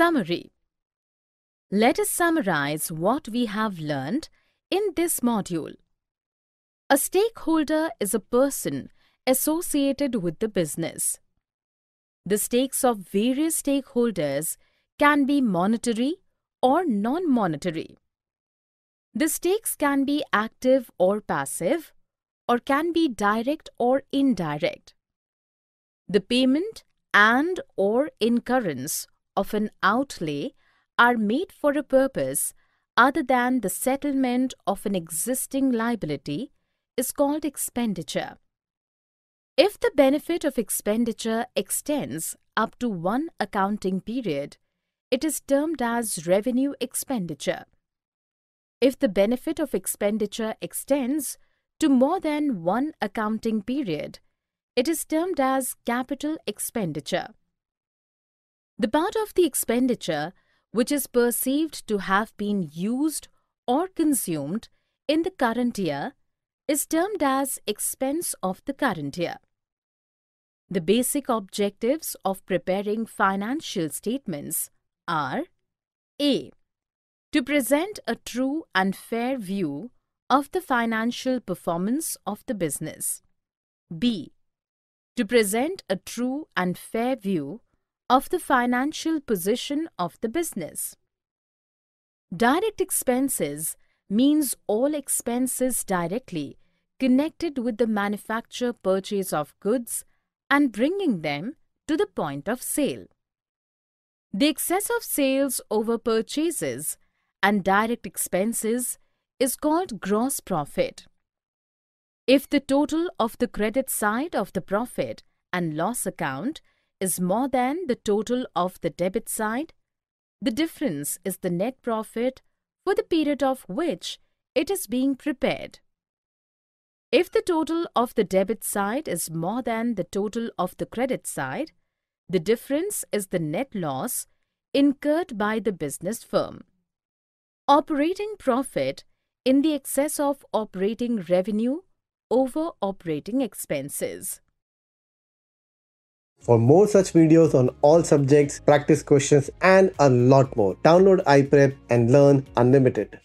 Summary Let us summarize what we have learned in this module. A stakeholder is a person associated with the business. The stakes of various stakeholders can be monetary or non-monetary. The stakes can be active or passive or can be direct or indirect. The payment and or incurrence of an outlay are made for a purpose other than the settlement of an existing liability is called expenditure. If the benefit of expenditure extends up to one accounting period, it is termed as revenue expenditure. If the benefit of expenditure extends to more than one accounting period, it is termed as capital expenditure. The part of the expenditure which is perceived to have been used or consumed in the current year is termed as expense of the current year. The basic objectives of preparing financial statements are A. To present a true and fair view of the financial performance of the business. B. To present a true and fair view of the financial position of the business. Direct expenses means all expenses directly connected with the manufacture purchase of goods and bringing them to the point of sale. The excess of sales over purchases and direct expenses is called gross profit. If the total of the credit side of the profit and loss account is more than the total of the debit side, the difference is the net profit for the period of which it is being prepared. If the total of the debit side is more than the total of the credit side, the difference is the net loss incurred by the business firm. Operating profit in the excess of operating revenue over operating expenses. For more such videos on all subjects, practice questions and a lot more, download iPrep and learn unlimited.